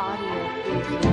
Audio.